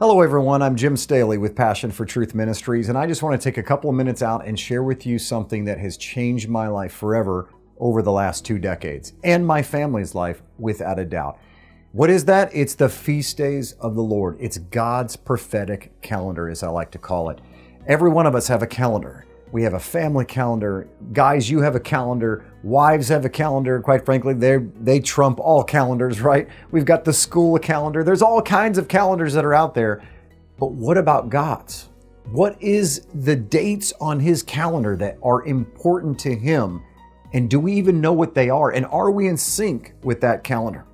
Hello, everyone. I'm Jim Staley with Passion for Truth Ministries, and I just want to take a couple of minutes out and share with you something that has changed my life forever over the last two decades and my family's life without a doubt. What is that? It's the feast days of the Lord. It's God's prophetic calendar, as I like to call it. Every one of us have a calendar. We have a family calendar. Guys, you have a calendar. Wives have a calendar. Quite frankly, they they trump all calendars, right? We've got the school calendar. There's all kinds of calendars that are out there. But what about God's? What is the dates on his calendar that are important to him? And do we even know what they are? And are we in sync with that calendar?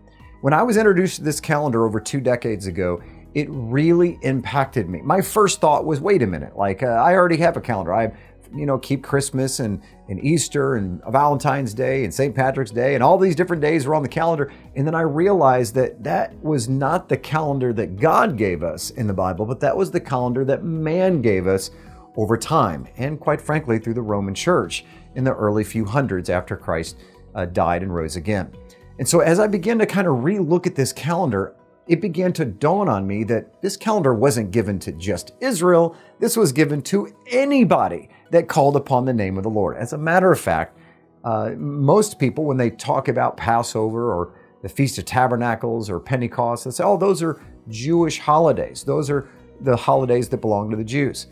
When I was introduced to this calendar over two decades ago, it really impacted me. My first thought was, wait a minute, like uh, I already have a calendar. I, you know, keep Christmas and, and Easter and Valentine's Day and St. Patrick's Day and all these different days were on the calendar. And then I realized that that was not the calendar that God gave us in the Bible, but that was the calendar that man gave us over time and quite frankly through the Roman church in the early few hundreds after Christ uh, died and rose again. And so as I began to kind of relook at this calendar, it began to dawn on me that this calendar wasn't given to just Israel. This was given to anybody that called upon the name of the Lord. As a matter of fact, uh, most people, when they talk about Passover or the Feast of Tabernacles or Pentecost, they say, oh, those are Jewish holidays. Those are the holidays that belong to the Jews.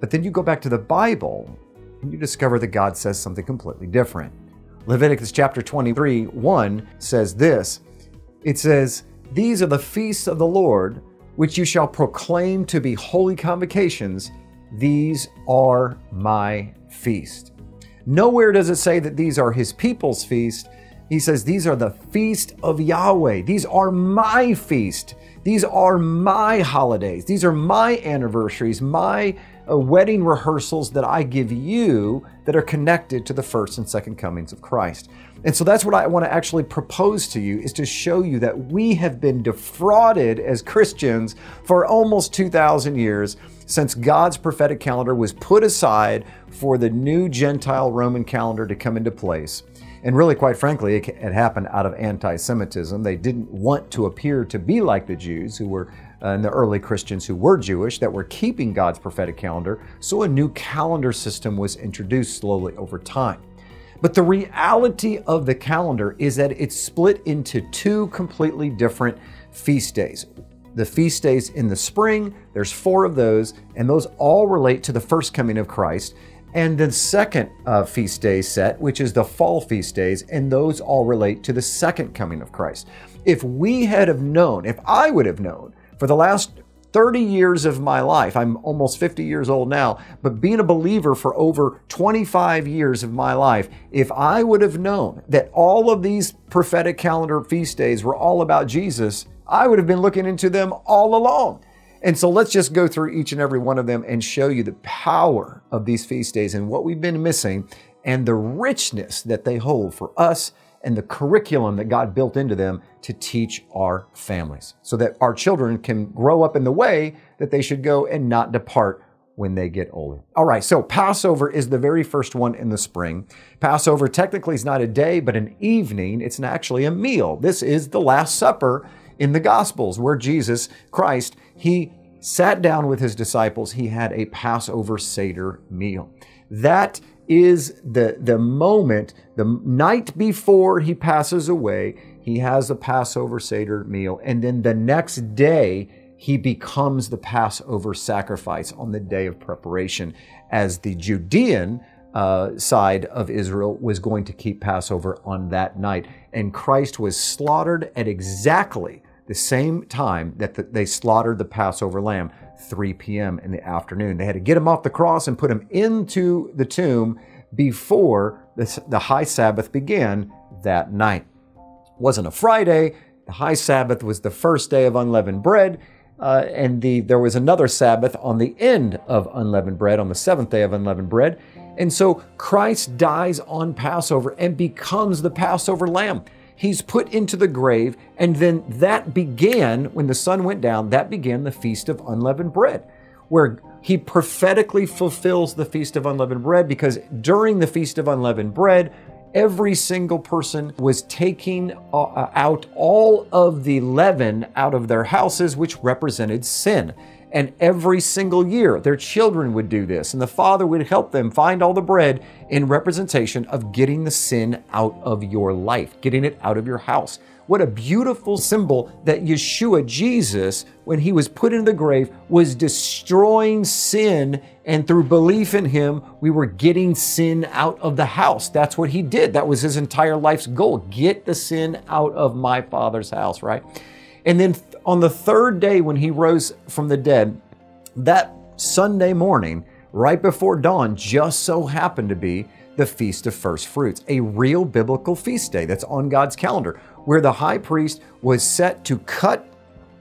But then you go back to the Bible and you discover that God says something completely different. Leviticus chapter 23 1 says this It says, These are the feasts of the Lord, which you shall proclaim to be holy convocations. These are my feast. Nowhere does it say that these are his people's feast. He says, These are the feast of Yahweh. These are my feast. These are my holidays. These are my anniversaries, my uh, wedding rehearsals that I give you that are connected to the first and second comings of Christ. And so that's what I want to actually propose to you is to show you that we have been defrauded as Christians for almost 2,000 years since God's prophetic calendar was put aside for the new Gentile Roman calendar to come into place. And really, quite frankly, it, happened out of anti Semitism. They didn't want to appear to be like the Jews who were uh, and the early Christians who were Jewish that were keeping God's prophetic calendar, so a new calendar system was introduced slowly over time. But the reality of the calendar is that it's split into two completely different feast days. The feast days in the spring, there's four of those, and those all relate to the first coming of Christ. And the second uh, feast day set, which is the fall feast days, and those all relate to the second coming of Christ. If we had have known, if I would have known for the last 30 years of my life, I'm almost 50 years old now, but being a believer for over 25 years of my life, if I would have known that all of these prophetic calendar feast days were all about Jesus, I would have been looking into them all along. And so let's just go through each and every one of them and show you the power of these feast days and what we've been missing and the richness that they hold for us and the curriculum that God built into them to teach our families so that our children can grow up in the way that they should go and not depart when they get older. All right, so Passover is the very first one in the spring. Passover technically is not a day, but an evening. It's actually a meal. This is the Last Supper in the Gospels where Jesus Christ, he sat down with his disciples. He had a Passover Seder meal. That is the, the moment, the night before he passes away, he has a Passover Seder meal. And then the next day, he becomes the Passover sacrifice on the day of preparation, as the Judean uh, side of Israel was going to keep Passover on that night. And Christ was slaughtered at exactly the same time that the, they slaughtered the Passover lamb. 3 p.m. in the afternoon. They had to get him off the cross and put him into the tomb before the, the high Sabbath began that night. It wasn't a Friday. The high Sabbath was the first day of unleavened bread. Uh, and the, there was another Sabbath on the end of unleavened bread, on the seventh day of unleavened bread. And so Christ dies on Passover and becomes the Passover lamb he's put into the grave. And then that began, when the sun went down, that began the Feast of Unleavened Bread, where he prophetically fulfills the Feast of Unleavened Bread because during the Feast of Unleavened Bread, every single person was taking uh, out all of the leaven out of their houses, which represented sin. And every single year, their children would do this, and the father would help them find all the bread in representation of getting the sin out of your life, getting it out of your house. What a beautiful symbol that Yeshua, Jesus, when he was put into the grave, was destroying sin. And through belief in him, we were getting sin out of the house. That's what he did. That was his entire life's goal get the sin out of my father's house, right? And then on the third day, when he rose from the dead, that Sunday morning, right before dawn, just so happened to be the Feast of First Fruits, a real biblical feast day that's on God's calendar where the high priest was set to cut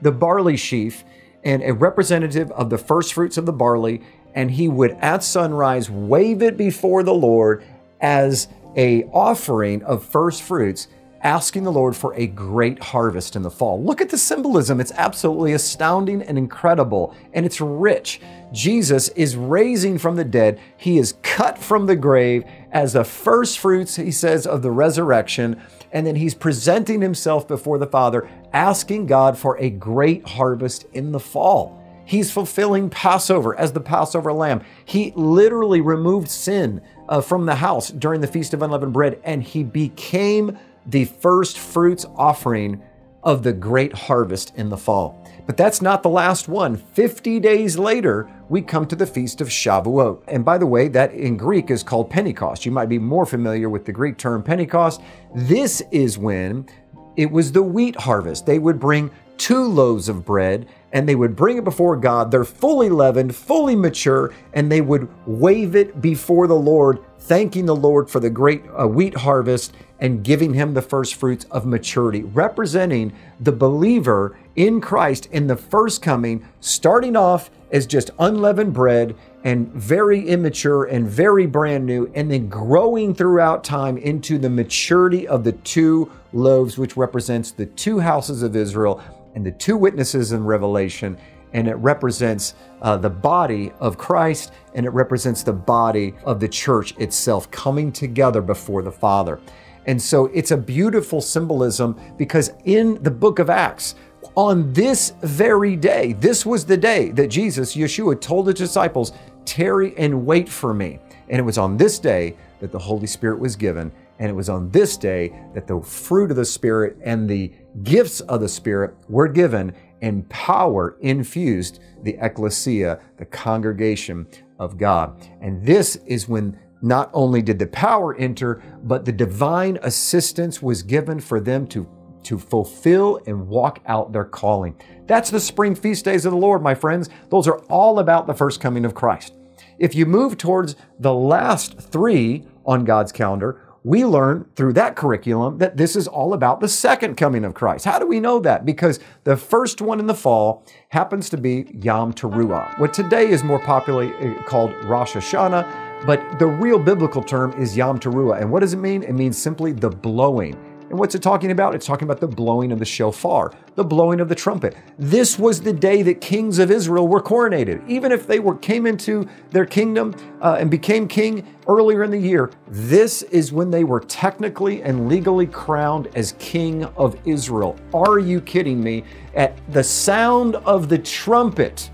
the barley sheaf and a representative of the first fruits of the barley, and he would at sunrise wave it before the Lord as a offering of first fruits asking the Lord for a great harvest in the fall. Look at the symbolism. It's absolutely astounding and incredible, and it's rich. Jesus is raising from the dead. He is cut from the grave as the first fruits, he says, of the resurrection and then he's presenting himself before the Father, asking God for a great harvest in the fall. He's fulfilling Passover as the Passover lamb. He literally removed sin uh, from the house during the Feast of Unleavened Bread, and he became the first fruits offering of the great harvest in the fall. But that's not the last one. 50 days later, we come to the feast of Shavuot. And by the way, that in Greek is called Pentecost. You might be more familiar with the Greek term Pentecost. This is when it was the wheat harvest. They would bring two loaves of bread and they would bring it before God. They're fully leavened, fully mature, and they would wave it before the Lord, thanking the Lord for the great uh, wheat harvest and giving him the first fruits of maturity, representing the believer in Christ in the first coming, starting off as just unleavened bread and very immature and very brand new, and then growing throughout time into the maturity of the two loaves, which represents the two houses of Israel and the two witnesses in Revelation. And it represents uh, the body of Christ and it represents the body of the church itself coming together before the Father. And so it's a beautiful symbolism because in the book of Acts, on this very day, this was the day that Jesus, Yeshua, told the disciples, Tarry and wait for me. And it was on this day that the Holy Spirit was given. And it was on this day that the fruit of the Spirit and the gifts of the Spirit were given, and power infused the ecclesia, the congregation of God. And this is when not only did the power enter, but the divine assistance was given for them to, to fulfill and walk out their calling. That's the spring feast days of the Lord, my friends. Those are all about the first coming of Christ. If you move towards the last three on God's calendar, we learn through that curriculum that this is all about the second coming of Christ. How do we know that? Because the first one in the fall happens to be Yom Teruah, what today is more popularly uh, called Rosh Hashanah but the real biblical term is Yom Teruah. And what does it mean? It means simply the blowing. And what's it talking about? It's talking about the blowing of the shofar, the blowing of the trumpet. This was the day that kings of Israel were coronated. Even if they were came into their kingdom uh, and became king earlier in the year, this is when they were technically and legally crowned as king of Israel. Are you kidding me? At the sound of the trumpet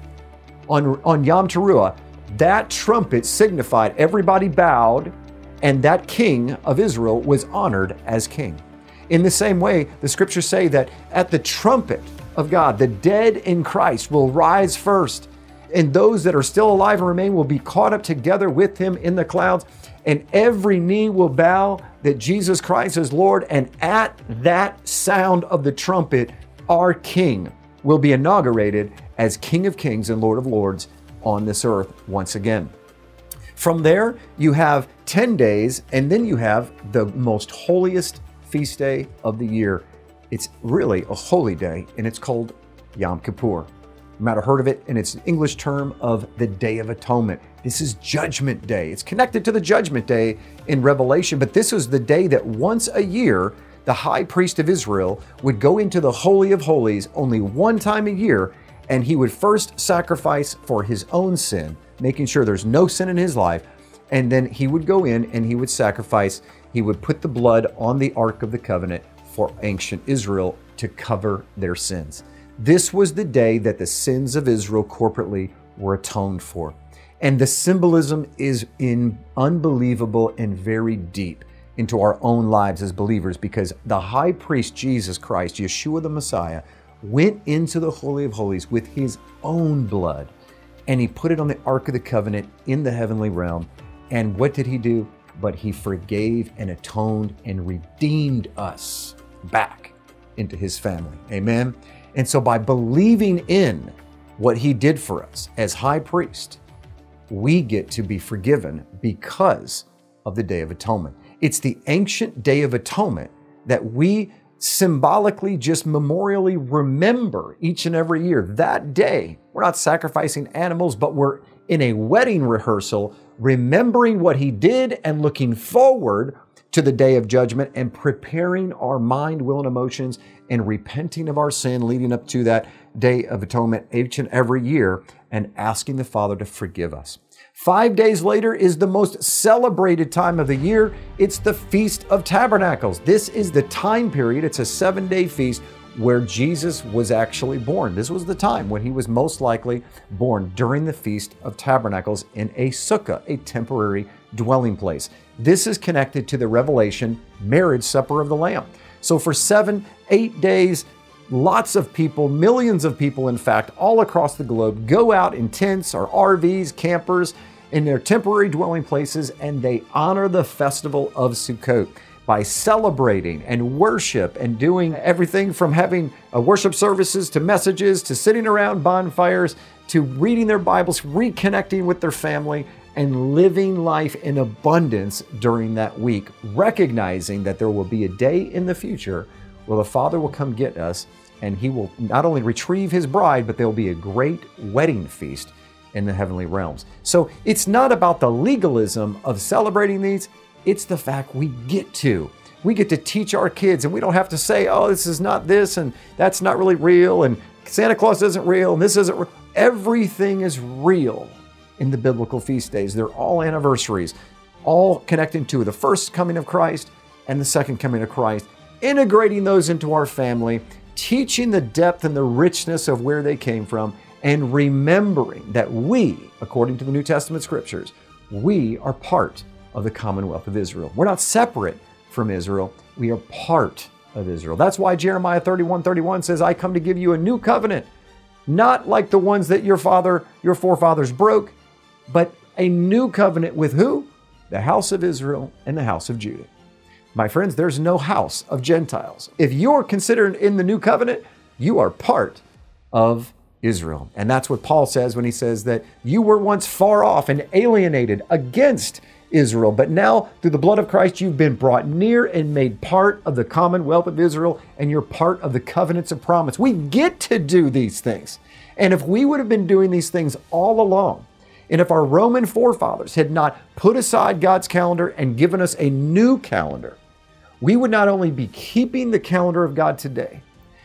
on, on Yom Teruah, that trumpet signified everybody bowed, and that king of Israel was honored as king. In the same way, the scriptures say that at the trumpet of God, the dead in Christ will rise first, and those that are still alive and remain will be caught up together with him in the clouds, and every knee will bow that Jesus Christ is Lord. And at that sound of the trumpet, our King will be inaugurated as King of Kings and Lord of Lords on this earth once again. From there, you have 10 days, and then you have the most holiest feast day of the year. It's really a holy day, and it's called Yom Kippur. You might have heard of it and its an English term of the Day of Atonement. This is Judgment Day. It's connected to the Judgment Day in Revelation, but this was the day that once a year, the high priest of Israel would go into the Holy of Holies only one time a year and he would first sacrifice for his own sin, making sure there's no sin in his life. And then he would go in and he would sacrifice, he would put the blood on the Ark of the Covenant for ancient Israel to cover their sins. This was the day that the sins of Israel corporately were atoned for. And the symbolism is in unbelievable and very deep into our own lives as believers because the high priest Jesus Christ, Yeshua the Messiah, went into the Holy of Holies with his own blood and he put it on the Ark of the Covenant in the heavenly realm. And what did he do? But he forgave and atoned and redeemed us back into his family. Amen. And so by believing in what he did for us as high priest, we get to be forgiven because of the Day of Atonement. It's the ancient Day of Atonement that we symbolically just memorially remember each and every year. That day, we're not sacrificing animals, but we're in a wedding rehearsal, remembering what he did and looking forward to the day of judgment and preparing our mind, will, and emotions and repenting of our sin leading up to that day of atonement each and every year and asking the Father to forgive us. Five days later is the most celebrated time of the year. It's the Feast of Tabernacles. This is the time period, it's a seven day feast where Jesus was actually born. This was the time when he was most likely born during the Feast of Tabernacles in a sukkah, a temporary dwelling place. This is connected to the Revelation marriage supper of the Lamb. So for seven, eight days, lots of people, millions of people, in fact, all across the globe, go out in tents or RVs, campers, in their temporary dwelling places, and they honor the festival of Sukkot by celebrating and worship and doing everything from having uh, worship services to messages to sitting around bonfires to reading their Bibles, reconnecting with their family, and living life in abundance during that week, recognizing that there will be a day in the future where the Father will come get us and he will not only retrieve his bride, but there will be a great wedding feast in the heavenly realms. So it's not about the legalism of celebrating these, it's the fact we get to. We get to teach our kids, and we don't have to say, oh, this is not this, and that's not really real, and Santa Claus isn't real, and this isn't real. Everything is real in the biblical feast days. They're all anniversaries, all connecting to the first coming of Christ and the second coming of Christ, integrating those into our family, teaching the depth and the richness of where they came from, and remembering that we, according to the New Testament scriptures, we are part of the commonwealth of Israel. We're not separate from Israel, we are part of Israel. That's why Jeremiah 31 31 says, I come to give you a new covenant, not like the ones that your father, your forefathers broke, but a new covenant with who? The house of Israel and the house of Judah. My friends, there's no house of Gentiles. If you're considered in the new covenant, you are part of Israel. And that's what Paul says when he says that you were once far off and alienated against Israel, but now through the blood of Christ, you've been brought near and made part of the commonwealth of Israel, and you're part of the covenants of promise. We get to do these things. And if we would have been doing these things all along, and if our Roman forefathers had not put aside God's calendar and given us a new calendar, we would not only be keeping the calendar of God today,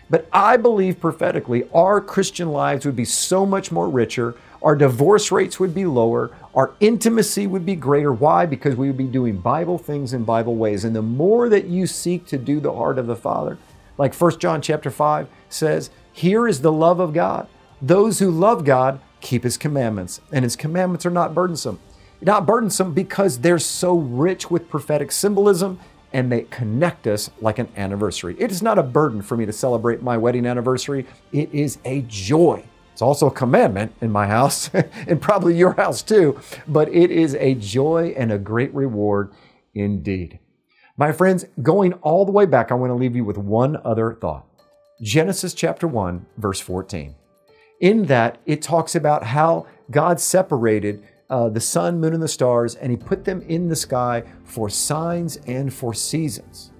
but I believe prophetically our Christian lives would be so much more richer, our divorce rates would be lower, our intimacy would be greater. Why? Because we would be doing Bible things in Bible ways. And the more that you seek to do the heart of the Father, like 1 John chapter 5 says, here is the love of God. Those who love God keep his commandments, and his commandments are not burdensome. Not burdensome because they're so rich with prophetic symbolism and they connect us like an anniversary. It is not a burden for me to celebrate my wedding anniversary, it is a joy. It's also a commandment in my house and probably your house too, but it is a joy and a great reward indeed. My friends, going all the way back, I want to leave you with one other thought. Genesis chapter 1, verse 14. In that, it talks about how God separated uh, the sun, moon, and the stars, and he put them in the sky for signs and for seasons.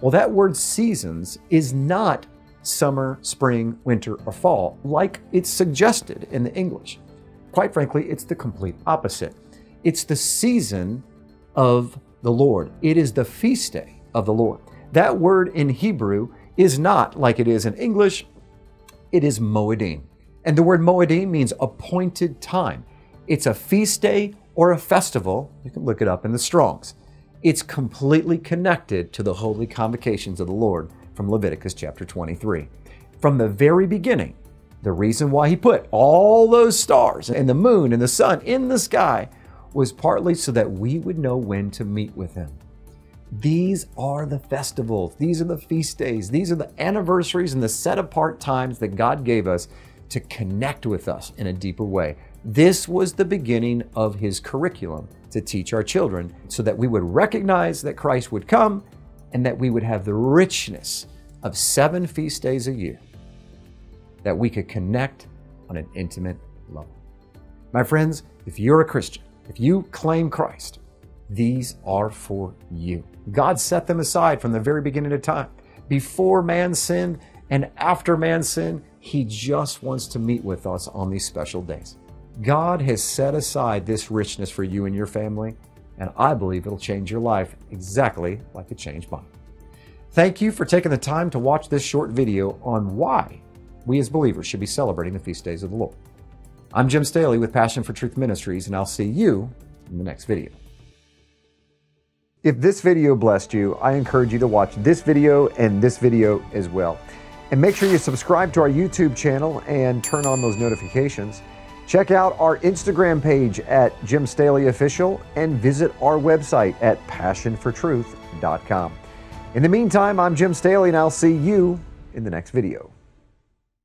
Well, that word seasons is not summer, spring, winter, or fall, like it's suggested in the English. Quite frankly, it's the complete opposite. It's the season of the Lord, it is the feast day of the Lord. That word in Hebrew is not like it is in English, it is Moedim. And the word Moedim means appointed time. It's a feast day or a festival. You can look it up in the Strongs. It's completely connected to the holy convocations of the Lord from Leviticus chapter 23. From the very beginning, the reason why he put all those stars and the moon and the sun in the sky was partly so that we would know when to meet with him. These are the festivals, these are the feast days, these are the anniversaries and the set apart times that God gave us to connect with us in a deeper way. This was the beginning of his curriculum to teach our children so that we would recognize that Christ would come and that we would have the richness of seven feast days a year, that we could connect on an intimate level. My friends, if you're a Christian, if you claim Christ, these are for you. God set them aside from the very beginning of time. Before man sinned and after man sinned, he just wants to meet with us on these special days. God has set aside this richness for you and your family, and I believe it'll change your life exactly like it changed mine. Thank you for taking the time to watch this short video on why we as believers should be celebrating the feast days of the Lord. I'm Jim Staley with Passion for Truth Ministries, and I'll see you in the next video. If this video blessed you, I encourage you to watch this video and this video as well. And make sure you subscribe to our YouTube channel and turn on those notifications. Check out our Instagram page at Jim Staley Official and visit our website at passionfortruth.com. In the meantime, I'm Jim Staley and I'll see you in the next video.